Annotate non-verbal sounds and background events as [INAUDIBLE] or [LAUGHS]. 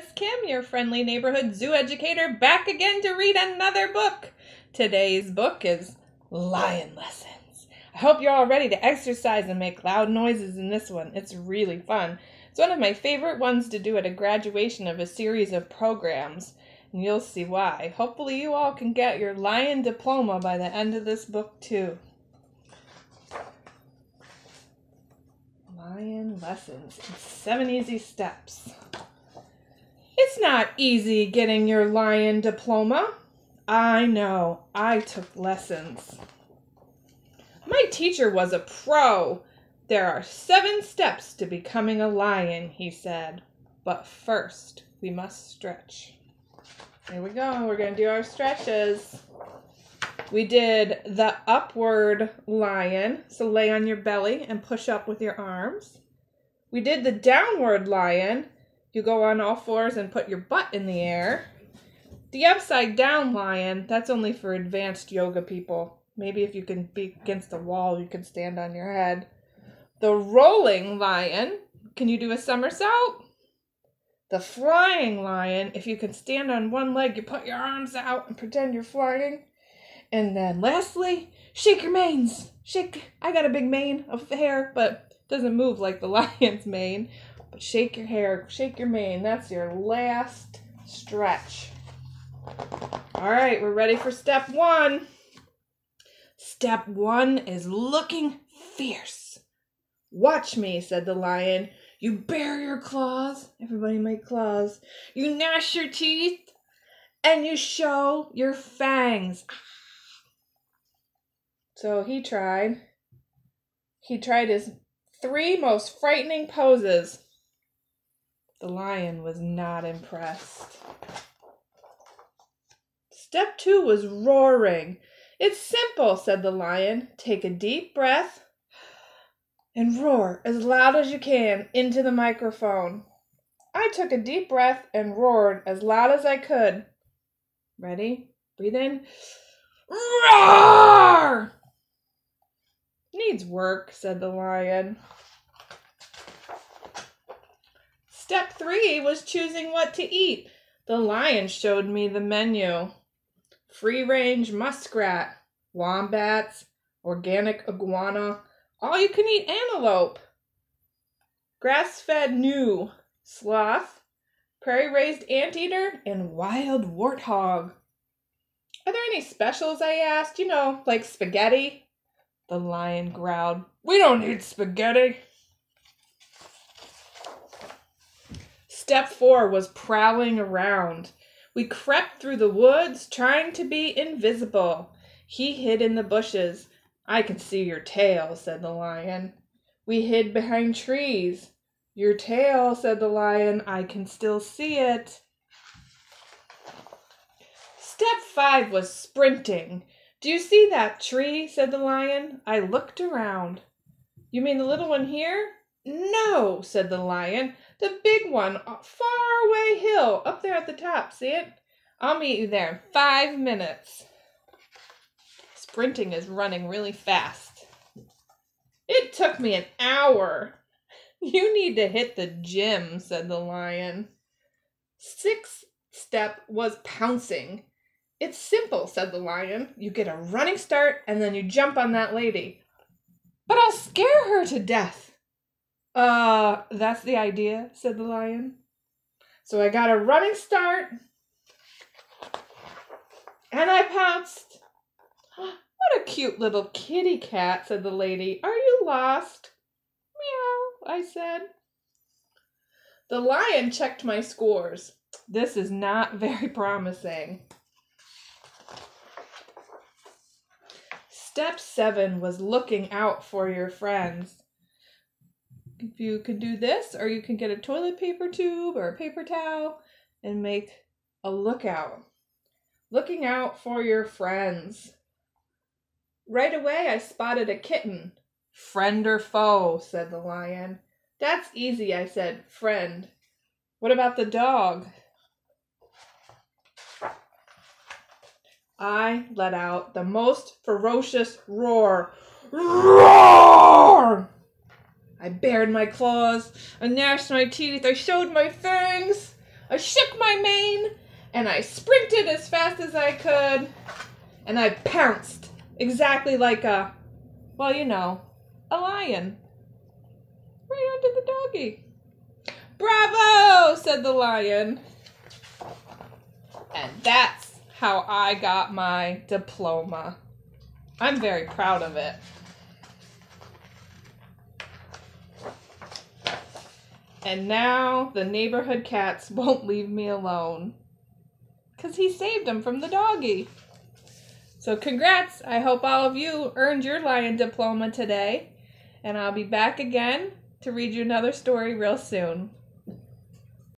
Miss Kim, your friendly neighborhood zoo educator, back again to read another book. Today's book is Lion Lessons. I hope you're all ready to exercise and make loud noises in this one. It's really fun. It's one of my favorite ones to do at a graduation of a series of programs, and you'll see why. Hopefully, you all can get your lion diploma by the end of this book, too. Lion Lessons in Seven Easy Steps. It's not easy getting your lion diploma. I know, I took lessons. My teacher was a pro. There are seven steps to becoming a lion, he said. But first, we must stretch. Here we go, we're going to do our stretches. We did the upward lion, so lay on your belly and push up with your arms. We did the downward lion, you go on all fours and put your butt in the air. The upside down lion, that's only for advanced yoga people. Maybe if you can be against the wall, you can stand on your head. The rolling lion, can you do a somersault? The flying lion, if you can stand on one leg, you put your arms out and pretend you're flying. And then lastly, shake your manes. Shake. I got a big mane of hair, but doesn't move like the [LAUGHS] lion's mane. But shake your hair, shake your mane. That's your last stretch. All right, we're ready for step one. Step one is looking fierce. Watch me, said the lion. You bare your claws. Everybody make claws. You gnash your teeth and you show your fangs. So he tried. He tried his three most frightening poses. The lion was not impressed. Step two was roaring. It's simple, said the lion. Take a deep breath and roar as loud as you can into the microphone. I took a deep breath and roared as loud as I could. Ready? Breathe in. Roar! Needs work, said the lion. Step three was choosing what to eat. The lion showed me the menu free range muskrat, wombats, organic iguana, all you can eat antelope, grass fed gnu, sloth, prairie raised anteater, and wild warthog. Are there any specials? I asked. You know, like spaghetti? The lion growled. We don't eat spaghetti. Step four was prowling around. We crept through the woods, trying to be invisible. He hid in the bushes. I can see your tail, said the lion. We hid behind trees. Your tail, said the lion. I can still see it. Step five was sprinting. Do you see that tree? said the lion. I looked around. You mean the little one here? No, said the lion. The big one, uh, far away hill, up there at the top. See it? I'll meet you there in five minutes. Sprinting is running really fast. It took me an hour. You need to hit the gym, said the lion. Sixth step was pouncing. It's simple, said the lion. You get a running start and then you jump on that lady. But I'll scare her to death. Uh, that's the idea, said the lion. So I got a running start and I pounced. [GASPS] What a cute little kitty cat, said the lady. Are you lost? Meow, I said. The lion checked my scores. This is not [LAUGHS] very promising. Step seven was looking out for your friends if you can do this, or you can get a toilet paper tube or a paper towel and make a lookout. Looking out for your friends. Right away, I spotted a kitten. Friend or foe, said the lion. That's easy, I said. Friend. What about the dog? I let out the most ferocious roar. Roar! I bared my claws, I gnashed my teeth, I showed my fangs. I shook my mane and I sprinted as fast as I could and I pounced exactly like a, well, you know, a lion. Right onto the doggy. Bravo, said the lion. And that's how I got my diploma. I'm very proud of it. And now the neighborhood cats won't leave me alone. Because he saved them from the doggy. So congrats. I hope all of you earned your lion diploma today. And I'll be back again to read you another story real soon.